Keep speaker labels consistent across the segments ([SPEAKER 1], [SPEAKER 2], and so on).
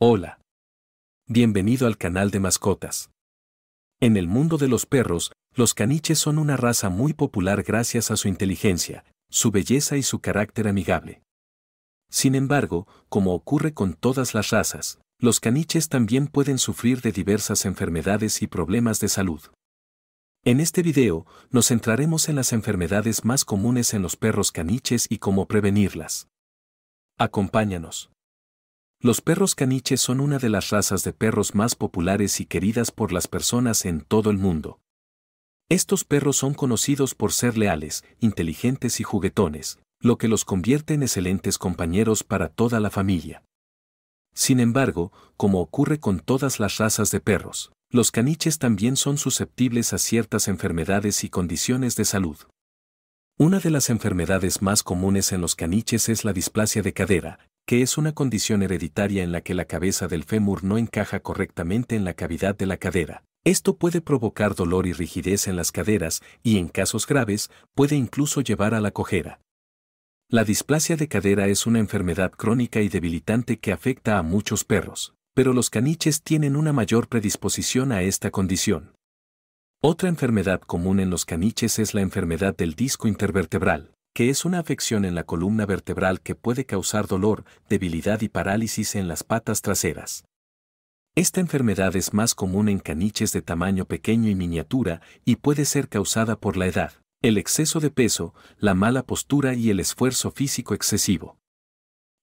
[SPEAKER 1] Hola. Bienvenido al canal de mascotas. En el mundo de los perros, los caniches son una raza muy popular gracias a su inteligencia, su belleza y su carácter amigable. Sin embargo, como ocurre con todas las razas, los caniches también pueden sufrir de diversas enfermedades y problemas de salud. En este video, nos centraremos en las enfermedades más comunes en los perros caniches y cómo prevenirlas. Acompáñanos. Los perros caniches son una de las razas de perros más populares y queridas por las personas en todo el mundo. Estos perros son conocidos por ser leales, inteligentes y juguetones, lo que los convierte en excelentes compañeros para toda la familia. Sin embargo, como ocurre con todas las razas de perros, los caniches también son susceptibles a ciertas enfermedades y condiciones de salud. Una de las enfermedades más comunes en los caniches es la displasia de cadera, que es una condición hereditaria en la que la cabeza del fémur no encaja correctamente en la cavidad de la cadera. Esto puede provocar dolor y rigidez en las caderas y en casos graves puede incluso llevar a la cojera. La displasia de cadera es una enfermedad crónica y debilitante que afecta a muchos perros, pero los caniches tienen una mayor predisposición a esta condición. Otra enfermedad común en los caniches es la enfermedad del disco intervertebral, que es una afección en la columna vertebral que puede causar dolor, debilidad y parálisis en las patas traseras. Esta enfermedad es más común en caniches de tamaño pequeño y miniatura y puede ser causada por la edad, el exceso de peso, la mala postura y el esfuerzo físico excesivo.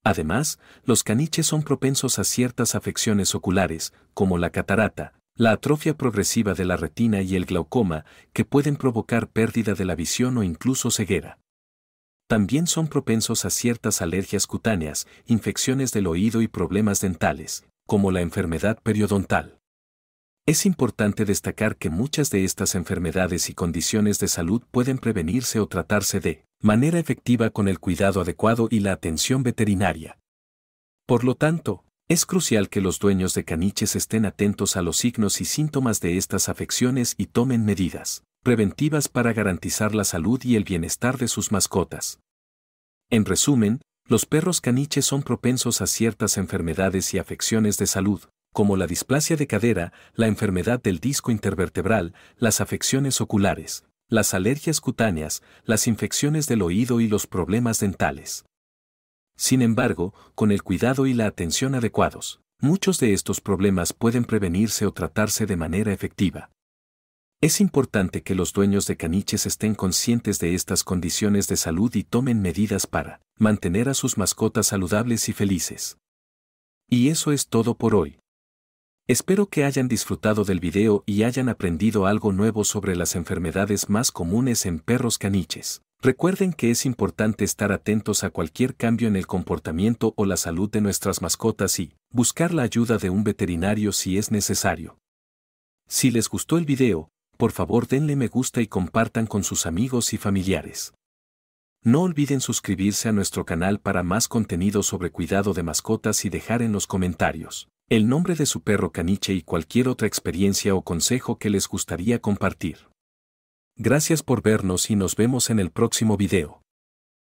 [SPEAKER 1] Además, los caniches son propensos a ciertas afecciones oculares, como la catarata, la atrofia progresiva de la retina y el glaucoma, que pueden provocar pérdida de la visión o incluso ceguera. También son propensos a ciertas alergias cutáneas, infecciones del oído y problemas dentales, como la enfermedad periodontal. Es importante destacar que muchas de estas enfermedades y condiciones de salud pueden prevenirse o tratarse de manera efectiva con el cuidado adecuado y la atención veterinaria. Por lo tanto, es crucial que los dueños de caniches estén atentos a los signos y síntomas de estas afecciones y tomen medidas preventivas para garantizar la salud y el bienestar de sus mascotas. En resumen, los perros caniches son propensos a ciertas enfermedades y afecciones de salud, como la displasia de cadera, la enfermedad del disco intervertebral, las afecciones oculares, las alergias cutáneas, las infecciones del oído y los problemas dentales. Sin embargo, con el cuidado y la atención adecuados, muchos de estos problemas pueden prevenirse o tratarse de manera efectiva. Es importante que los dueños de caniches estén conscientes de estas condiciones de salud y tomen medidas para mantener a sus mascotas saludables y felices. Y eso es todo por hoy. Espero que hayan disfrutado del video y hayan aprendido algo nuevo sobre las enfermedades más comunes en perros caniches. Recuerden que es importante estar atentos a cualquier cambio en el comportamiento o la salud de nuestras mascotas y buscar la ayuda de un veterinario si es necesario. Si les gustó el video, por favor denle me gusta y compartan con sus amigos y familiares. No olviden suscribirse a nuestro canal para más contenido sobre cuidado de mascotas y dejar en los comentarios el nombre de su perro caniche y cualquier otra experiencia o consejo que les gustaría compartir. Gracias por vernos y nos vemos en el próximo video.